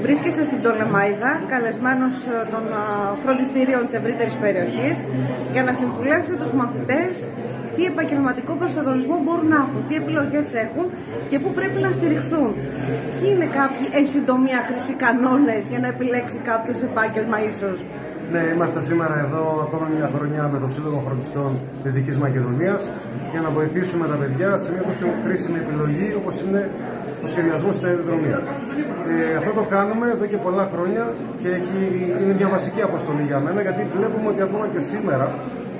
Βρίσκεστε στην Πτολεμάιδα, καλεσμένος ε, των ε, φροντιστήριων της ευρύτερης περιοχής, για να συμβουλεύσετε τους μαθητές τι επαγγελματικό προσανατολισμό μπορούν να έχουν, τι επιλογές έχουν και πού πρέπει να στηριχθούν. Ποιοι είναι κάποιοι, εν συντομία, χρυσοί κανόνες για να επιλέξει κάποιος επάγγελμα ίσως; Ναι, είμαστε σήμερα εδώ ακόμα μια χρονιά με το Σύλλογο Φροντιστών Δυτικής Μακεδονίας για να βοηθήσουμε τα παιδιά σε μια τόσο κρίσιμη επιλογή όπως είναι ο σχεδιασμός της ταχυδρομία. Ε, αυτό το κάνουμε εδώ και πολλά χρόνια και έχει, είναι μια βασική αποστολή για μένα γιατί βλέπουμε ότι ακόμα και σήμερα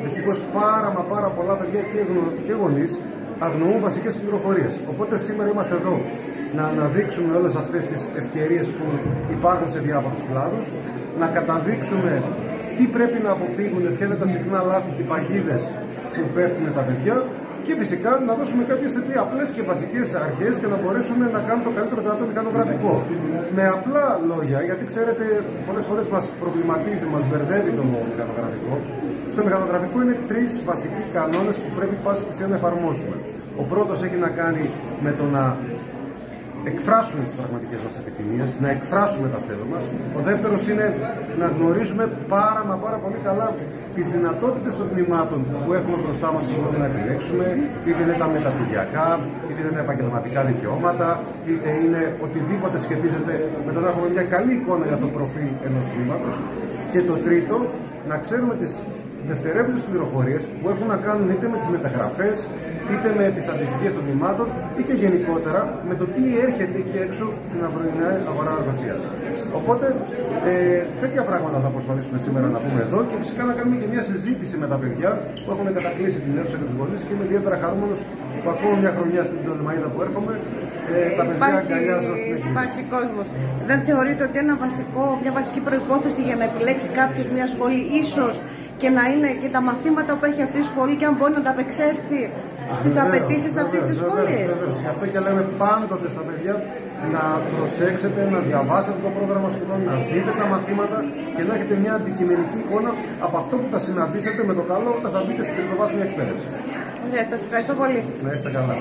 δυστυχώς πάρα μα πάρα πολλά παιδιά και, και γονείς αγνοούν βασικές πληροφορίες. Οπότε σήμερα είμαστε εδώ να αναδείξουμε όλες αυτές τις ευκαιρίες που υπάρχουν σε διάφορους κλάδους, να καταδείξουμε τι πρέπει να αποφύγουν, ποια είναι τα συχνά λάθη και παγίδες που πέφτουν τα παιδιά και φυσικά να δώσουμε κάποιες απλές και βασικές αρχές για να μπορέσουμε να κάνουμε το καλύτερο δυνατό μηχανογραφικό. Με απλά λόγια, γιατί ξέρετε, πολλές φορές μας προβληματίζει, μας μπερδεύει το μηχανογραφικό. Στο μηχανογραφικό είναι τρεις βασικοί κανόνες που πρέπει πάση θυσία να εφαρμόσουμε. Ο πρώτος έχει να κάνει με το να εκφράσουμε τις πραγματικές μας επιθυμίες, να εκφράσουμε τα θέλω μας. Ο δεύτερος είναι να γνωρίζουμε πάρα μα πάρα πολύ καλά τις δυνατότητες των τμήματων που έχουμε μπροστά μας και μπορούμε να επιλέξουμε, είτε είναι τα μεταπηγειακά, είτε είναι τα επαγγελματικά δικαιώματα, είτε είναι οτιδήποτε σχετίζεται με το να έχουμε μια καλή εικόνα για το προφίλ ενός τμήματος. Και το τρίτο, να ξέρουμε τις δευτερεύουσες πληροφορίες που έχουν να κάνουν είτε με τις μεταγραφές, είτε με τις αντιστοιχίες των τμήματων ή και γενικότερα με το τι έρχεται εκεί έξω στην αυρωινή αγορά εργασίας. Οπότε ε, τέτοια πράγματα θα προσπαθήσουμε σήμερα να πούμε εδώ και φυσικά να κάνουμε και μια συζήτηση με τα παιδιά που έχουν κατακλείσει την αίθουσα και τους γονείς και είμαι ιδιαίτερα χαρούμενος που ακόμα μια χρονιά στην Τολεμαίδα που έρχομαι ε, τα παιδιά αγκαλιάζουν Υπάρχει κόσμος. Δεν θεωρείτε ότι ένα βασικό, μια βασική προπόθεση για να επιλέξει κάποιος μια σχολή ίσως και να είναι και τα μαθήματα που έχει αυτή η σχολή και αν μπορεί να τα απεξέλθει στις απαιτήσεις αυτής της σχολής. Γι' αυτό και λέμε πάντοτε στα παιδιά να προσέξετε, να διαβάσετε το πρόγραμμα σχολών, να δείτε τα μαθήματα και να έχετε μια αντικειμενική εικόνα από αυτό που θα συναντήσετε με το καλό όταν θα μπείτε στην τριτοβάθμια εκπαίδευση. Ωραία, σας ευχαριστώ πολύ. Να είστε καλά.